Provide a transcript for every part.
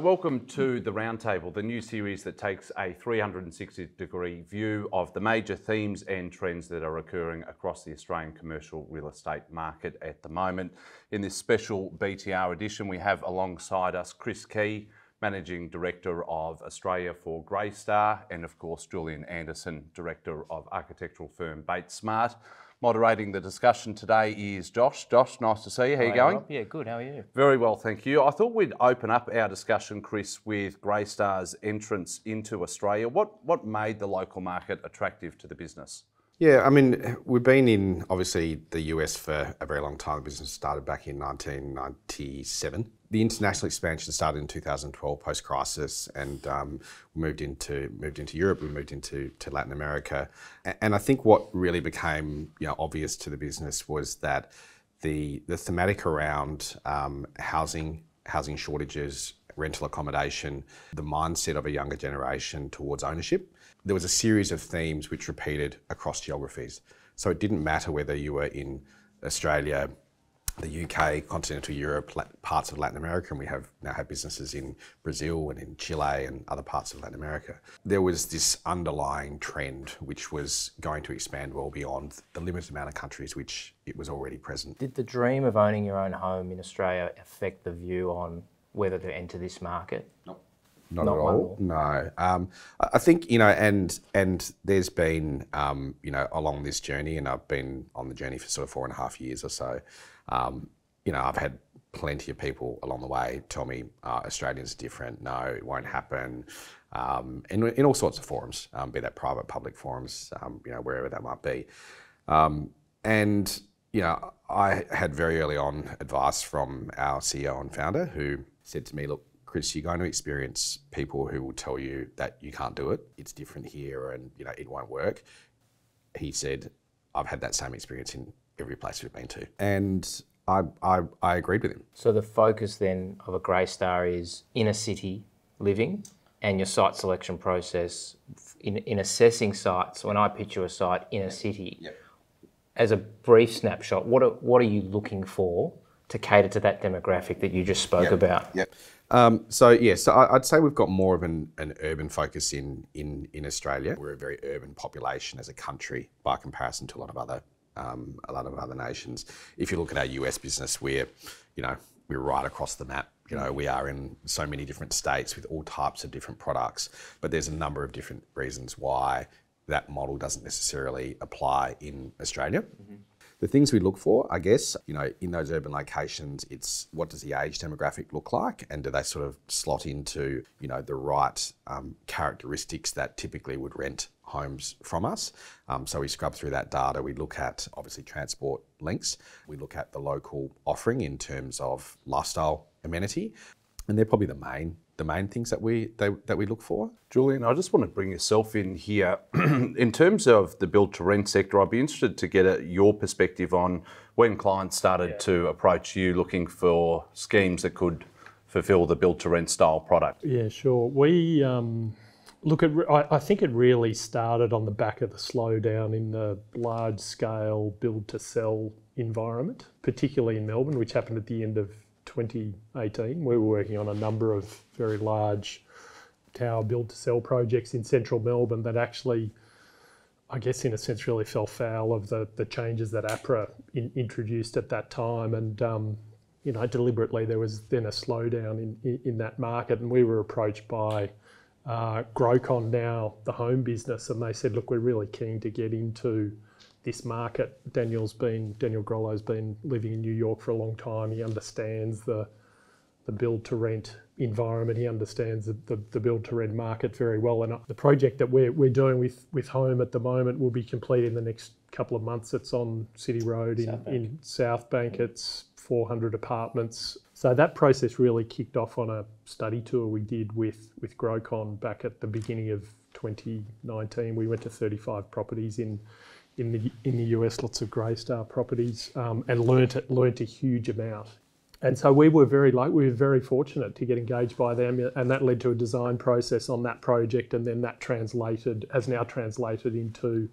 welcome to the Roundtable, the new series that takes a 360 degree view of the major themes and trends that are occurring across the Australian commercial real estate market at the moment. In this special BTR edition, we have alongside us Chris Key, Managing Director of Australia for Greystar, and of course, Julian Anderson, Director of architectural firm Bates Smart. Moderating the discussion today is Josh. Josh, nice to see you. How are you going? Yeah, good. How are you? Very well, thank you. I thought we'd open up our discussion, Chris, with Greystar's entrance into Australia. What what made the local market attractive to the business? Yeah, I mean, we've been in obviously the US for a very long time. The business started back in 1997. The international expansion started in 2012, post crisis, and um, we moved into moved into Europe. We moved into to Latin America, and I think what really became you know obvious to the business was that the the thematic around um, housing housing shortages, rental accommodation, the mindset of a younger generation towards ownership there was a series of themes which repeated across geographies. So it didn't matter whether you were in Australia, the UK, continental Europe, parts of Latin America, and we have now have businesses in Brazil and in Chile and other parts of Latin America. There was this underlying trend which was going to expand well beyond the limited amount of countries which it was already present. Did the dream of owning your own home in Australia affect the view on whether to enter this market? Nope. Not, Not at all. No. Um, I think you know, and and there's been um, you know along this journey, and I've been on the journey for sort of four and a half years or so. Um, you know, I've had plenty of people along the way tell me uh, Australians different. No, it won't happen. Um, in, in all sorts of forums, um, be that private, public forums, um, you know, wherever that might be. Um, and you know, I had very early on advice from our CEO and founder who said to me, "Look, Chris, you're going to experience people who will tell you that you can't do it. It's different here, and you know it won't work. He said, "I've had that same experience in every place we've been to," and I, I, I agreed with him. So the focus then of a Greystar is inner city living, and your site selection process in, in assessing sites. When I picture a site in a city, yep. as a brief snapshot, what are, what are you looking for to cater to that demographic that you just spoke yep. about? Yep. Um, so yeah, so I'd say we've got more of an, an urban focus in, in in Australia. We're a very urban population as a country by comparison to a lot of other um, a lot of other nations. If you look at our US business, we're you know we're right across the map. You know, we are in so many different states with all types of different products, but there's a number of different reasons why that model doesn't necessarily apply in Australia. Mm-hmm. The things we look for, I guess, you know, in those urban locations, it's what does the age demographic look like, and do they sort of slot into, you know, the right um, characteristics that typically would rent homes from us. Um, so we scrub through that data. We look at obviously transport links. We look at the local offering in terms of lifestyle amenity, and they're probably the main the main things that we they, that we look for. Julian, I just want to bring yourself in here. in terms of the build to rent sector, I'd be interested to get a, your perspective on when clients started yeah. to approach you looking for schemes that could fulfil the build to rent style product. Yeah, sure. We um, look at. I, I think it really started on the back of the slowdown in the large scale build to sell environment, particularly in Melbourne, which happened at the end of 2018. We were working on a number of very large tower build to sell projects in central Melbourne that actually, I guess, in a sense, really fell foul of the, the changes that APRA in, introduced at that time. And, um, you know, deliberately there was then a slowdown in, in, in that market. And we were approached by uh, Grocon, now the home business, and they said, look, we're really keen to get into this market. Daniel's been Daniel Grollo's been living in New York for a long time. He understands the the build to rent environment. He understands the, the, the, build to rent market very well. And uh, the project that we're, we're doing with, with Home at the moment will be complete in the next couple of months. It's on City Road in, South in South Bank. It's 400 apartments. So that process really kicked off on a study tour we did with, with Grocon back at the beginning of 2019. We went to 35 properties in in the in the US, lots of Greystar properties, um, and learnt learnt a huge amount. And so we were very like we were very fortunate to get engaged by them, and that led to a design process on that project, and then that translated has now translated into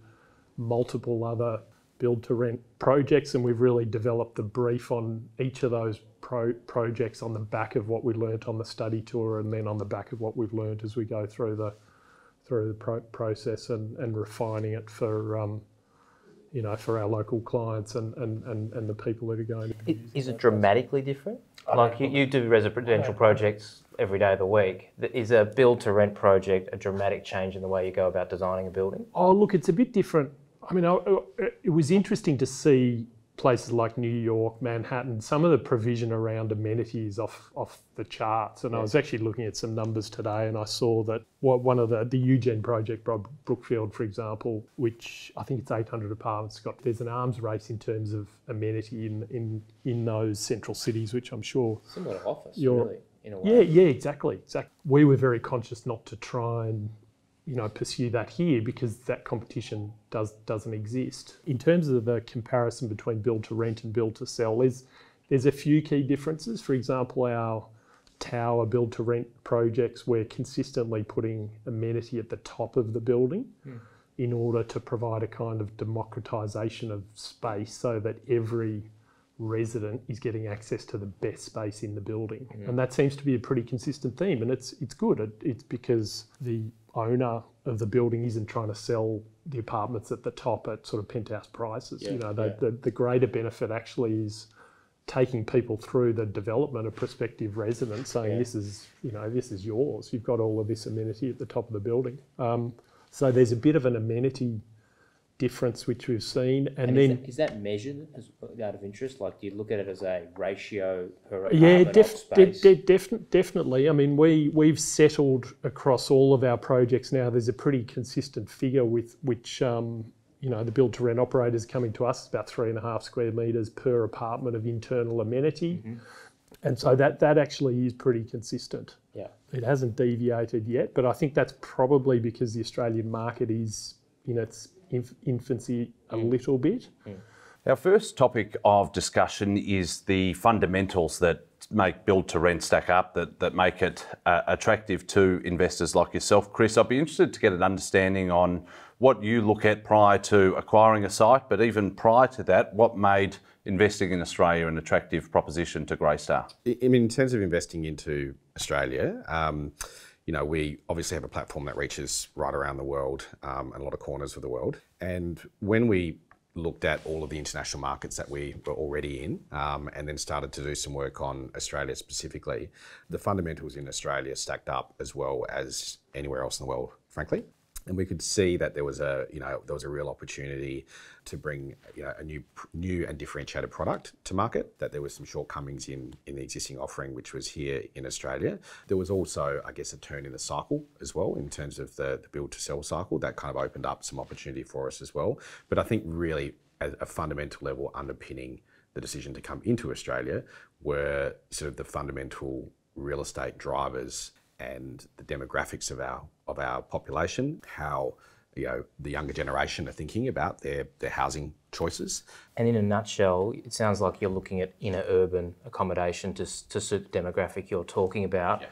multiple other build to rent projects, and we've really developed the brief on each of those pro- projects on the back of what we learnt on the study tour, and then on the back of what we've learnt as we go through the through the pro- process and, and refining it for um, you know for our local clients and, and, and, and the people that are going to be I- Is it dramatically different? Like you, you do residential projects every day of the week. Th- Is a build to rent project a dramatic change in the way you go about designing a building? Oh, look, it's a bit different. I mean, I, I- it was interesting to see places like New York, Manhattan, some of the provision around amenities off off the charts. And I was actually looking at some numbers today, and I saw that what one of the the Eugene project, Brookfield, for example, which I think it's 800 apartments, got there's an arms race in terms of amenity in in in those central cities, which I'm sure Similar to office, really, in a yeah, yeah, exactly, exactly. We were very conscious not to try and, you know, pursue that here because that competition does doesn't exist. In terms of the comparison between build to rent and build to sell, there's there's a few key differences. For example, our tower build to rent projects, we're consistently putting amenity at the top of the building hmm. in order to provide a kind of democratization of space so that every resident is getting access to the best space in the building. Hmm. And that seems to be a pretty consistent theme and it's it's good. It, it's because the owner of the building isn't trying to sell the apartments at the top at sort of penthouse prices. you know, the, the, the greater benefit actually is taking people through the development of prospective residents saying this is you know this is yours. You've got all of this amenity at the top of the building. Um, so there's a bit of an amenity difference which we've seen. And, And then is, that, is that measured as, out of interest? Like, do you look at it as a ratio per yeah def- de- de- def- definitely. I mean we we've settled across all of our projects now. There's a pretty consistent figure with which um, you know the build to rent operators coming to us. About three and a half square meters per apartment of internal amenity. And so that that actually is pretty consistent. Yeah. it hasn't deviated yet, but I think that's probably because the Australian market is in its inf- infancy a little bit. Our first topic of discussion is the fundamentals that make build to rent stack up, that, that make it uh, attractive to investors like yourself. Chris, I'd be interested to get an understanding on what you look at prior to acquiring a site, but even prior to that, what made investing in Australia an attractive proposition to Greystar? I I mean, in terms of investing into Australia, um, you know, we obviously have a platform that reaches right around the world um, and a lot of corners of the world. And when we looked at all of the international markets that we were already in um, and then started to do some work on Australia specifically, the fundamentals in Australia stacked up as well as anywhere else in the world, frankly and we could see that there was a you know there was a real opportunity to bring you know a new new and differentiated product to market that there was some shortcomings in in the existing offering which was here in Australia. There was also I guess a turn in the cycle as well in terms of the, the build to sell cycle. That kind of opened up some opportunity for us as well. But I think really at a fundamental level underpinning the decision to come into Australia were sort of the fundamental real estate drivers and the demographics of our of our population, how you know the younger generation are thinking about their their housing choices. And in a nutshell, it sounds like you're looking at inner urban accommodation to, to suit the demographic you're talking about.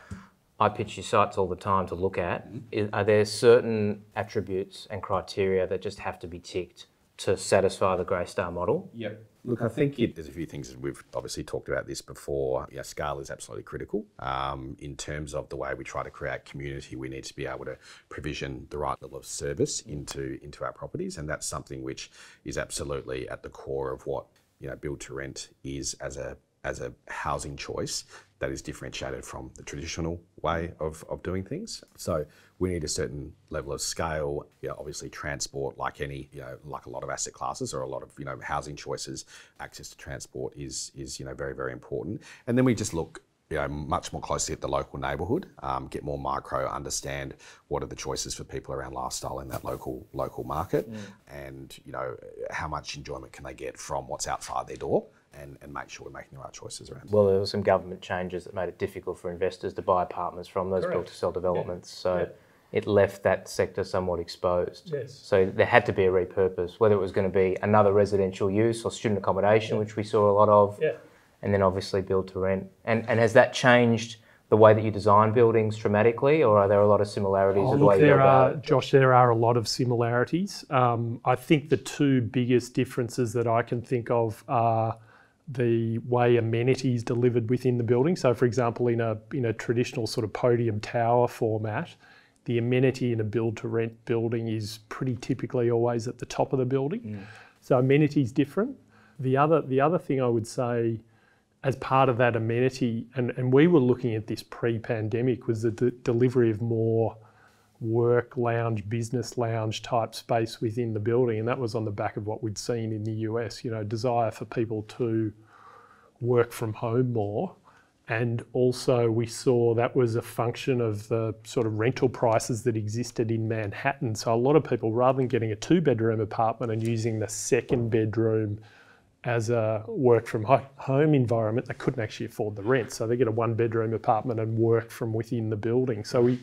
I pitch you sites all the time to look at. Mm-hmm. I- Are there certain attributes and criteria that just have to be ticked to satisfy the Greystar model? Yep. Look, I think it, there's a few things that we've obviously talked about this before. Yeah, scale is absolutely critical um, in terms of the way we try to create community. We need to be able to provision the right level of service into into our properties, and that's something which is absolutely at the core of what you know build to rent is as a as a housing choice that is differentiated from the traditional way of, of doing things. So we need a certain level of scale. You know, obviously transport, like any, you know, like a lot of asset classes or a lot of, you know, housing choices, access to transport is is, you know, very, very important. And then we just look you know, much more closely at the local neighbourhood, um, get more micro, understand what are the choices for people around lifestyle in that local local market, and you know how much enjoyment can they get from what's outside their door, and, and make sure we're making the right choices around. Well, there were some government changes that made it difficult for investors to buy apartments from those built to sell developments. So it left that sector somewhat exposed. Yes. So there had to be a repurpose, whether it was going to be another residential use or student accommodation, which we saw a lot of, Yeah. And then obviously build to rent. And, and has that changed the way that you design buildings dramatically, or are there a lot of similarities Oh, the way look, there are? Josh, there are a lot of similarities. Um, I think the two biggest differences that I can think of are the way amenities delivered within the building. So, for example, in a in a traditional sort of podium tower format, the amenity in a build to rent building is pretty typically always at the top of the building. So amenities different. The other the other thing I would say as part of that amenity, and, and we were looking at this pre-pandemic, was the de- delivery of more work lounge, business lounge type space within the building, and that was on the back of what we'd seen in the US. You know, desire for people to work from home more, and also we saw that was a function of the sort of rental prices that existed in Manhattan. So a lot of people, rather than getting a two-bedroom apartment and using the second bedroom as a work from home environment, they couldn't actually afford the rent. So they get a one bedroom apartment and work from within the building. So we,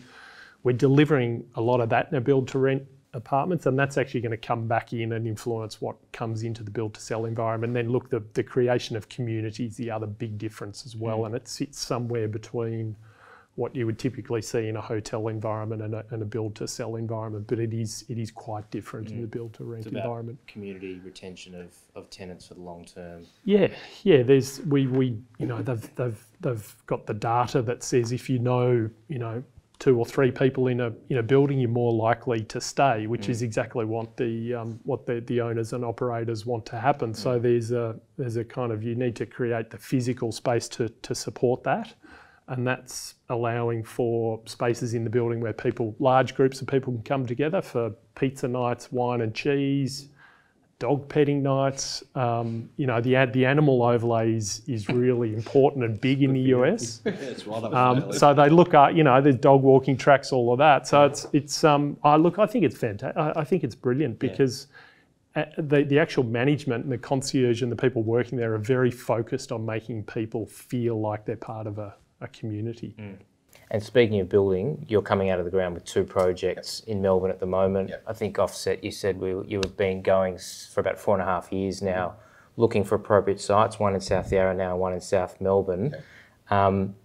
we're delivering a lot of that in a build to rent apartments, and that's actually going to come back in and influence what comes into the build to sell environment. And then look, the, the creation of communities, the other big difference as well, mm. and it sits somewhere between what you would typically see in a hotel environment and a, and a build to sell environment, but it is it is quite different in the mm. build to rent environment. community retention of, of tenants for the long term. Yeah, yeah. There's we we you know they've they've they've got the data that says if you know you know two or three people in a in a building, you're more likely to stay, which is mm. exactly what the um, what the, the owners and operators want to happen. So mm. there's a there's a kind of you need to create the physical space to to support that. And that's allowing for spaces in the building where people, large groups of people can come together for pizza nights, wine and cheese, dog petting nights. Um, you know, the the animal overlay is, is really important and big in the US. Um, so they look at, you know, there's dog walking tracks, all of that. So it's, it's um, I look, I think it's fantastic. I, I think it's brilliant because uh, the, the actual management and the concierge and the people working there are very focused on making people feel like they're part of a, a community. Mm. And speaking of building, you're coming out of the ground with two projects in Melbourne at the moment. Yep. I think offset, you said we, you have been going for about four and a half years mm-hmm. now, looking for appropriate sites, one in South Yarra now, one in South Melbourne. Um,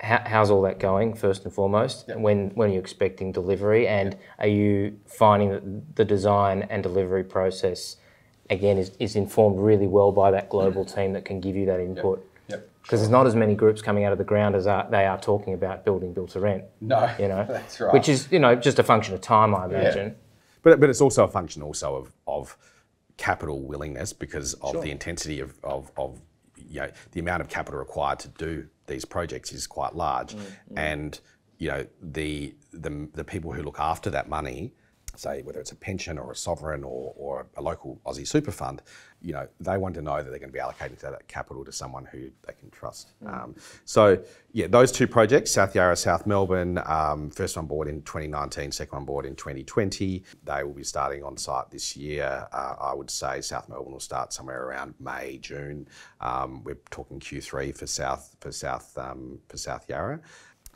how, how's all that going, first and foremost? When, when are you expecting delivery? And are you finding that the design and delivery process, again, is, is informed really well by that global mm-hmm. team that can give you that input? Yep. Because there's not as many groups coming out of the ground as are, they are talking about building build to rent. No, You know, that's right. which is you know just a function of time, I imagine. Yeah. But, but it's also a function also of, of capital willingness because of the intensity of, of, of you know, the amount of capital required to do these projects is quite large. Mm. And, you know, the, the, the people who look after that money, say whether it's a pension or a sovereign or, or a local Aussie super fund, you know, they want to know that they're going to be allocating that capital to someone who they can trust. Um, so, yeah, those two projects, South Yarra, South Melbourne, um, first on board in 2019, second on board in 2020. They will be starting on site this year. Uh, I would say South Melbourne will start somewhere around May, June. Um, we're talking Q3 for South for South um, for South Yarra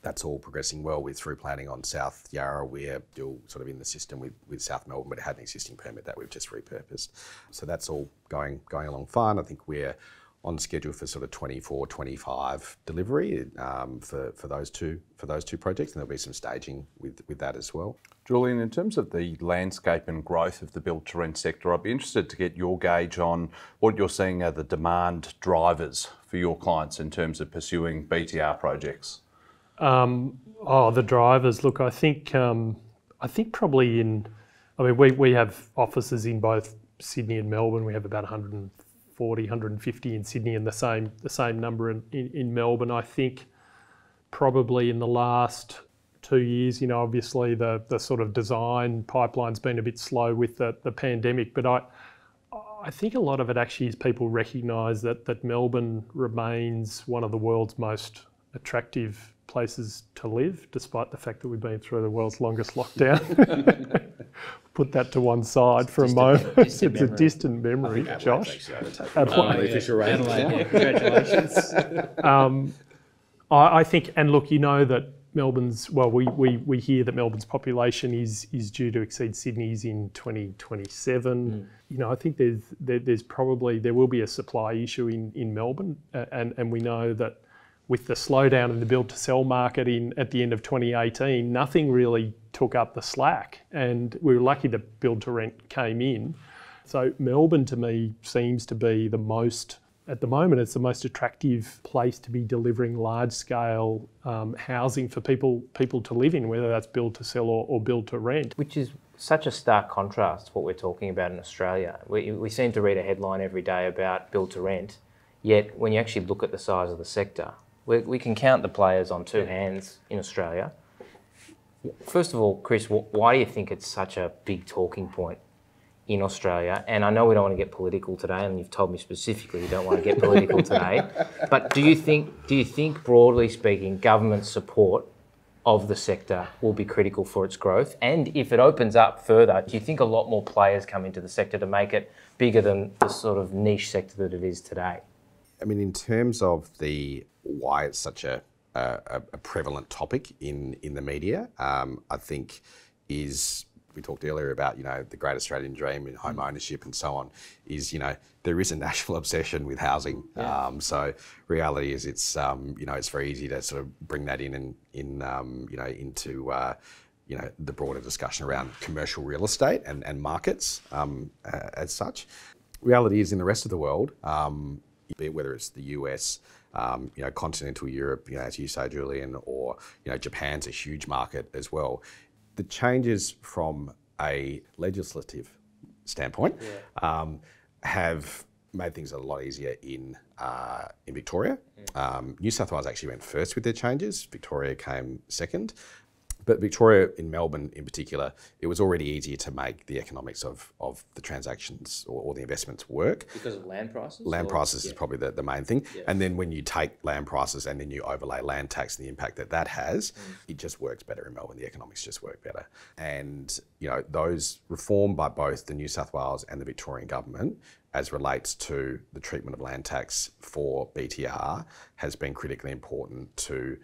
that's all progressing well. We're through planning on South Yarra. We're still sort of in the system with, with South Melbourne, but it had an existing permit that we've just repurposed. So that's all going going along fine. I think we're on schedule for sort of 24, 25 delivery um, for, for those two for those two projects, and there'll be some staging with, with that as well. Julian, in terms of the landscape and growth of the build to rent sector, I'd be interested to get your gauge on what you're seeing are the demand drivers for your clients in terms of pursuing BTR projects. Um, oh, the drivers. Look, I think um, I think probably in. I mean, we, we have offices in both Sydney and Melbourne. We have about 140, 150 in Sydney, and the same the same number in, in, in Melbourne. I think probably in the last two years, you know, obviously the the sort of design pipeline's been a bit slow with the, the pandemic, but I. I think a lot of it actually is people recognise that that Melbourne remains one of the world's most attractive places to live, despite the fact that we've been through the world's longest lockdown. Put that to one side for a moment. it's a distant memory, Josh. Adelaide. Adelaide, yeah, congratulations. Um, I, I think, and look, you know that Melbourne's, well, we, we, we hear that Melbourne's population is, is due to exceed Sydney's in 2027. You know, I think there's, there, there's probably, there will be a supply issue in, in Melbourne, uh, and, and we know that with the slowdown in the build to sell market in at the end of 2018, nothing really took up the slack, and we were lucky that build to rent came in. So Melbourne to me seems to be the most at the moment, it's the most attractive place to be delivering large scale um, housing for people people to live in, whether that's build to sell or, or build to rent. Which is such a stark contrast to what we're talking about in Australia. We, we seem to read a headline every day about build to rent, yet when you actually look at the size of the sector, we, we can count the players on two hands in Australia. First of all, Chris, why do you think it's such a big talking point in Australia? And I know we don't want to get political today, and you've told me specifically you don't want to get political today. But do you think, do you think, broadly speaking, government support of the sector will be critical for its growth? And if it opens up further, do you think a lot more players come into the sector to make it bigger than the sort of niche sector that it is today? I mean, in terms of the why it's such a a, a prevalent topic in in the media. Um, I think is we talked earlier about you know the great Australian dream and home ownership and so on. Is you know there is a national obsession with housing. Yeah. Um, so reality is it's um, you know it's very easy to sort of bring that in and in um, you know into uh, you know the broader discussion around commercial real estate and and markets um, uh, as such. Reality is in the rest of the world, um, whether it's the US um, you know, continental Europe, you know, as you say, Julian, or you know, Japan's a huge market as well. The changes from a legislative standpoint yeah. um, have made things a lot easier in uh, in Victoria. Mm. Um, New South Wales actually went first with their changes. Victoria came second. But Victoria, in Melbourne in particular, it was already easier to make the economics of, of the transactions or, or the investments work. Because of land prices? Land or? prices yeah. is probably the, the main thing. Yeah. And then when you take land prices and then you overlay land tax and the impact that that has, mm. it just works better in Melbourne. The economics just work better. And, you know, those reformed by both the New South Wales and the Victorian government as relates to the treatment of land tax for BTR has been critically important to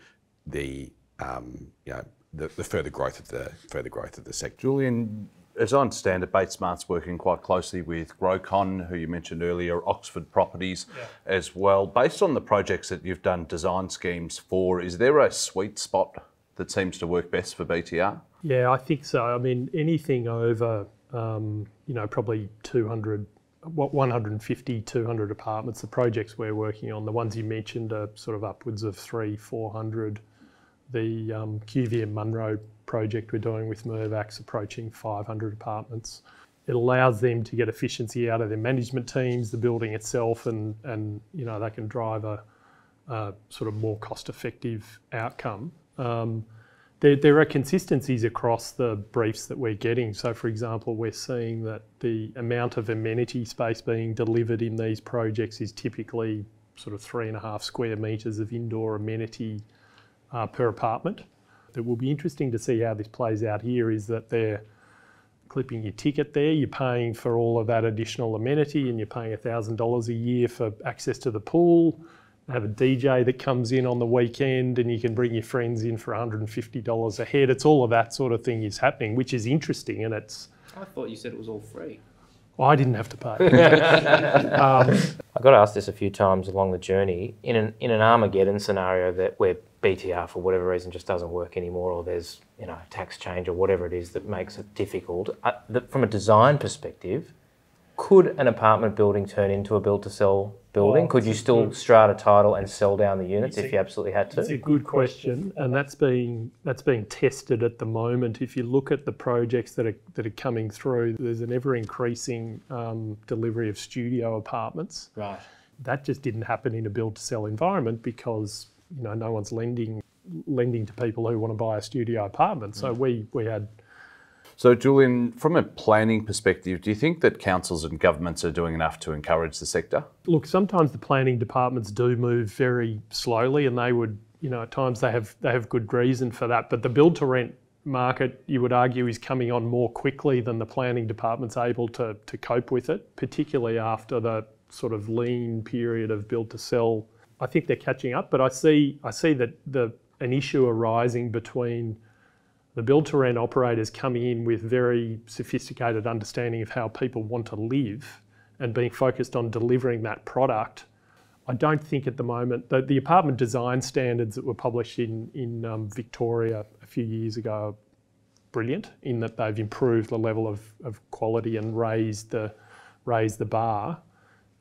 the um, you know the, the further growth of the further growth of the sector. Julian, as I understand it, Bates Smart's working quite closely with Grocon, who you mentioned earlier, Oxford Properties yeah. as well. Based on the projects that you've done design schemes for, is there a sweet spot that seems to work best for BTR? Yeah, I think so. I mean, anything over, um, you know, probably 200 150, 200 apartments. The projects we're working on, the ones you mentioned, are sort of upwards of three, 400 the um, QV and Munro project we're doing with Mirvac's approaching 500 apartments. It allows them to get efficiency out of their management teams, the building itself, and, and you know they can drive a, a sort of more cost-effective outcome. Um, there, there, are consistencies across the briefs that we're getting. So, for example, we're seeing that the amount of amenity space being delivered in these projects is typically sort of three and a half square metres of indoor amenity uh, per apartment. It will be interesting to see how this plays out here is that they're clipping your ticket there, you're paying for all of that additional amenity and you're paying $1,000 a year for access to the pool. They have a DJ that comes in on the weekend and you can bring your friends in for $150 a head. It's all of that sort of thing is happening, which is interesting and it's... I thought you said it was all free. Well, I didn't have to pay. um, I got asked this a few times along the journey. In an in an Armageddon scenario that where BTR for whatever reason just doesn't work anymore, or there's you know tax change or whatever it is that makes it difficult. Uh, the, from a design perspective, could an apartment building turn into a build to sell building? Could you still good. strata title and sell down the units if you absolutely had to? It's a good question, and that's being that's being tested at the moment. If you look at the projects that are that are coming through, there's an ever increasing um, delivery of studio apartments. Right. That just didn't happen in a build to sell environment because you know, no one's lending lending to people who want to buy a studio apartment. So mm. we we had. So, Julian, from a planning perspective, do you think that councils and governments are doing enough to encourage the sector? Look, sometimes the planning departments do move very slowly, and they would, you know, at times they have they have good reason for that. But the build to rent market, you would argue, is coming on more quickly than the planning department's able to to cope with it, particularly after the sort of lean period of build to sell I think they're catching up, but I see I see that the an issue arising between the build to rent operators coming in with very sophisticated understanding of how people want to live and being focused on delivering that product I don't think at the moment the, the apartment design standards that were published in in um, Victoria a few years ago are brilliant in that they've improved the level of, of quality and raised the raised the bar.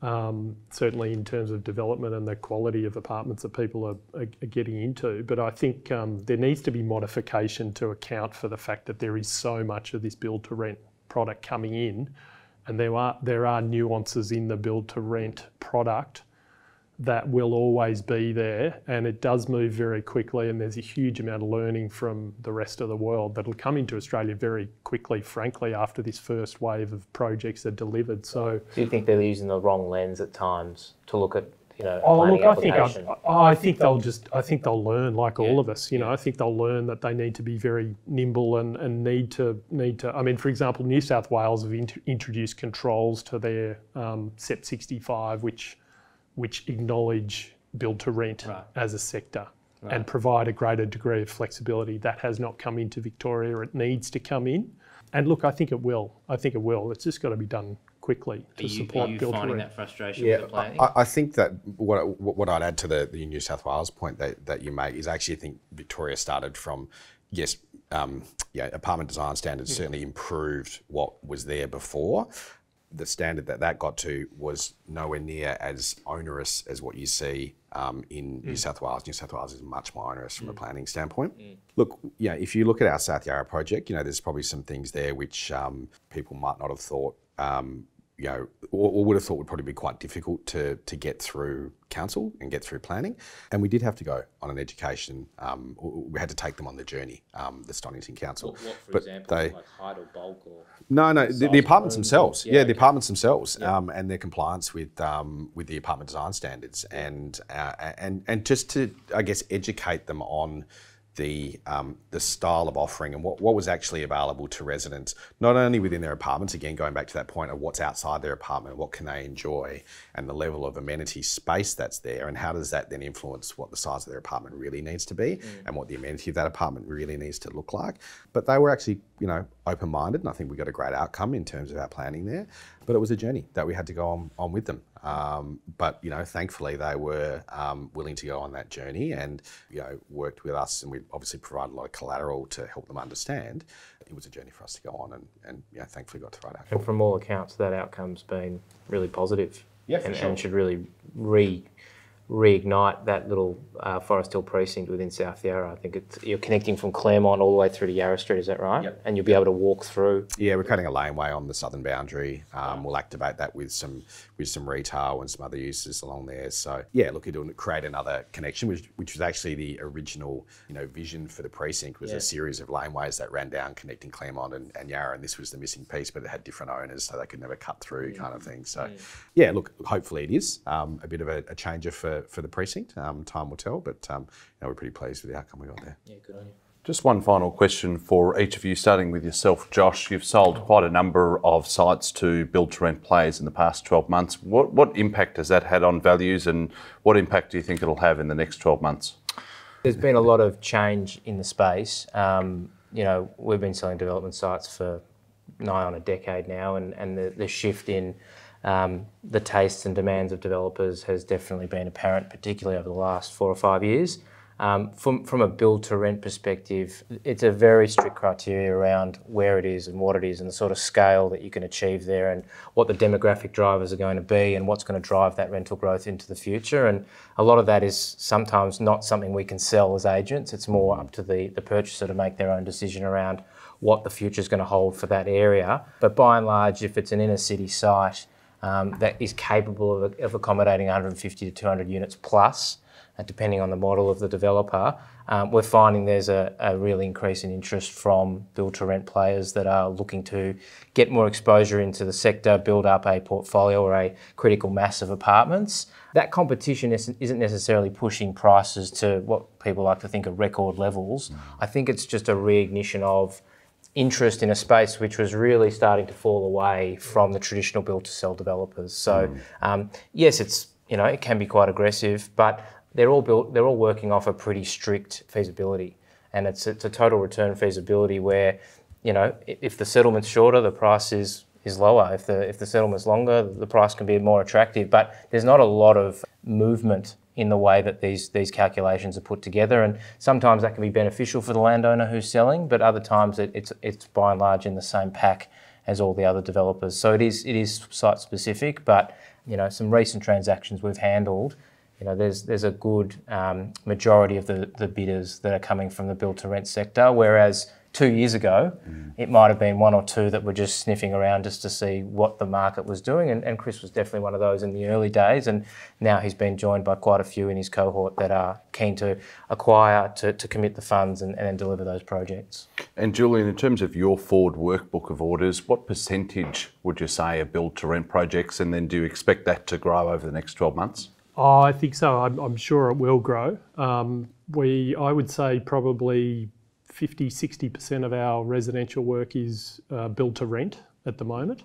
Um, certainly in terms of development and the quality of apartments that people are, are, are getting into. But I think um, there needs to be modification to account for the fact that there is so much of this build to rent product coming in, and there are there are nuances in the build to rent product that will always be there and it does move very quickly and there's a huge amount of learning from the rest of the world that'll come into Australia very quickly frankly after this first wave of projects are delivered so Do you think they're using the wrong lens at times to look at you know Oh look, I think? I, I think they'll just I think they'll learn like all of us. You know, I think they'll learn that they need to be very nimble and, and need to need to. I mean, for example, New South Wales have int- introduced controls to their um, SEPP 65, which which acknowledge build to rent Right. as a sector. And provide a greater degree of flexibility. That has not come into Victoria. It needs to come in. And look, I think it will. I think it will. It's just got to be done quickly to Are you, support are you build to finding rent. that frustration with the planning? I, I think that what what I'd add to the, the New South Wales point that, that you make is actually I think Victoria started from yes, um, yeah, apartment design standards certainly improved what was there before. The standard that that got to was nowhere near as onerous as what you see um, in New South Wales. New South Wales is much more onerous from a planning standpoint. Look, yeah, if you look at our South Yarra project, you know, there's probably some things there which um, people might not have thought um, you know, or, or would have thought would probably be quite difficult to to get through council and get through planning. And we did have to go on an education. Um, we had to take them on the journey. Um, the Stonington Council, but they like height or bulk or? no, no, the, the apartments themselves. Yeah, Yeah, the apartments themselves, um, and their compliance with um, with the apartment design standards, and uh, and and just to I guess educate them on the um, the style of offering and what, what was actually available to residents, not only within their apartments. Again, going back to that point of what's outside their apartment, what can they enjoy, and the level of amenity space that's there, and how does that then influence what the size of their apartment really needs to be, and what the amenity of that apartment really needs to look like. But they were actually, you know, open minded, and I think we got a great outcome in terms of our planning there. But it was a journey that we had to go on, on with them. Um, but you know, thankfully they were um, willing to go on that journey and you know worked with us, and we obviously provided a lot of collateral to help them understand. It was a journey for us to go on, and and you know, thankfully got to the right outcome. And from all accounts, that outcome's been really positive. Yeah, for and, sure. and should really re reignite that little uh, Forrest Hill precinct within South Yarra. I think it's, you're connecting from Claremont all the way through to Yarra Street. Is that right? Yep. And you'll be able to walk through. Yeah, we're cutting a laneway on the southern boundary. Um, we'll activate that with some with some retail and some other uses along there. So yeah, look, it'll create another connection, which which was actually the original you know vision for the precinct was Yeah. a series of laneways that ran down connecting Claremont and, and Yarra, and this was the missing piece, but it had different owners, so they could never cut through, kind of thing. So yeah, look, hopefully it is um, a bit of a, a changer for for the precinct. Um, time will tell, but um, you know, we're pretty pleased with the outcome we got there. Yeah, good on you. Just one final question for each of you, starting with yourself, Josh. You've sold quite a number of sites to build to rent players in the past 12 months. What, what impact has that had on values and what impact do you think it'll have in the next 12 months? There's been a lot of change in the space. Um, you know, we've been selling development sites for nigh on a decade now, and, and the, the shift in um, the tastes and demands of developers has definitely been apparent, particularly over the last four or five years. Um, from, from a build to rent perspective, it's a very strict criteria around where it is and what it is and the sort of scale that you can achieve there and what the demographic drivers are going to be and what's going to drive that rental growth into the future. And a lot of that is sometimes not something we can sell as agents. It's more up to the, the purchaser to make their own decision around what the future is going to hold for that area. But by and large, if it's an inner city site um, that is capable of, of accommodating 150 to 200 units plus, uh, depending on the model of the developer, um, we're finding there's a, a real increase in interest from build to rent players that are looking to get more exposure into the sector, build up a portfolio or a critical mass of apartments. That competition isn't isn't necessarily pushing prices to what people like to think are record levels. I think it's just a reignition of interest in a space which was really starting to fall away from the traditional build to sell developers. So um, yes, it's you know it can be quite aggressive, but they're all built. They're all working off a pretty strict feasibility, and it's it's a total return feasibility where you know if the settlement's shorter, the price is is lower. If the if the settlement's longer, the price can be more attractive. But there's not a lot of movement in the way that these these calculations are put together, and sometimes that can be beneficial for the landowner who's selling, but other times it, it's it's by and large in the same pack as all the other developers. So it is it is site specific, but you know some recent transactions we've handled. You know, there's there's a good um, majority of the, the bidders that are coming from the build to rent sector, whereas two years ago, mm. it might have been one or two that were just sniffing around just to see what the market was doing. And, and, Chris was definitely one of those in the early days. And now he's been joined by quite a few in his cohort that are keen to acquire, to, to commit the funds and, and then deliver those projects. And Julian, in terms of your forward workbook of orders, what percentage would you say are build to rent projects? And then do you expect that to grow over the next 12 months? Oh, I think so. I'm, I'm sure it will grow. Um, we, I would say, probably 50, 60% of our residential work is uh, built to rent at the moment.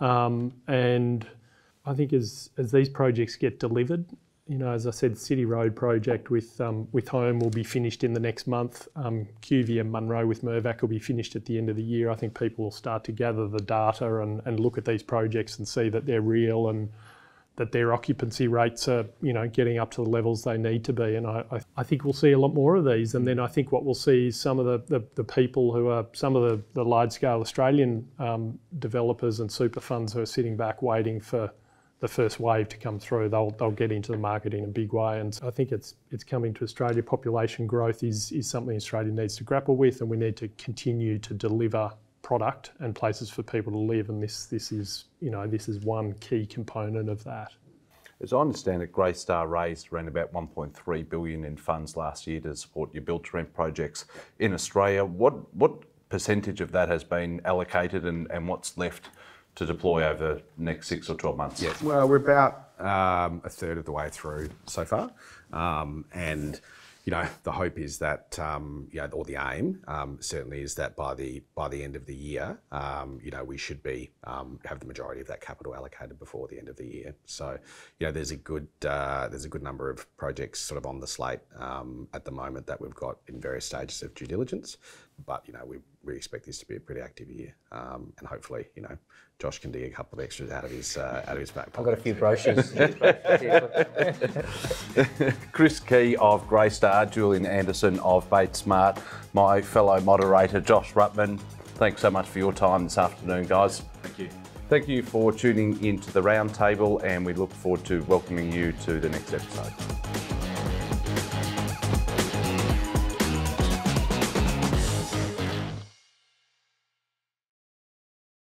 Um, and I think as, as these projects get delivered, you know, as I said, City Road project with um, with Home will be finished in the next month. Um, QV and Munro with Mirvac will be finished at the end of the year. I think people will start to gather the data and, and look at these projects and see that they're real and that their occupancy rates are, you know, getting up to the levels they need to be. And I, I, I think we'll see a lot more of these. And then I think what we'll see is some of the, the, the people who are, some of the, the large scale Australian um, developers and super funds who are sitting back waiting for the first wave to come through. They'll, they'll get into the market in a big way. And I think it's, it's coming to Australia. Population growth is, is something Australia needs to grapple with, and we need to continue to deliver product and places for people to live. And this, this is, you know, this is one key component of that. As I understand it, Greystar raised around about 1.3 billion in funds last year to support your build to rent projects in Australia. What what percentage of that has been allocated and, and what's left to deploy over the next six or 12 months? Yes, well, we're about um, a third of the way through so far. Um, and you know, the hope is that, um, you know, or the aim um, certainly is that by the by the end of the year, um, you know, we should be um, have the majority of that capital allocated before the end of the year. So, you know, there's a good uh, there's a good number of projects sort of on the slate um, at the moment that we've got in various stages of due diligence. But you know, we, we expect this to be a pretty active year, um, and hopefully, you know, Josh can dig a couple of extras out of his uh, out of his back pocket. I've got a few brochures. Chris Key of Greystar, Julian Anderson of Bates Smart, my fellow moderator Josh Rutman. Thanks so much for your time this afternoon, guys. Thank you. Thank you for tuning into the roundtable, and we look forward to welcoming you to the next episode.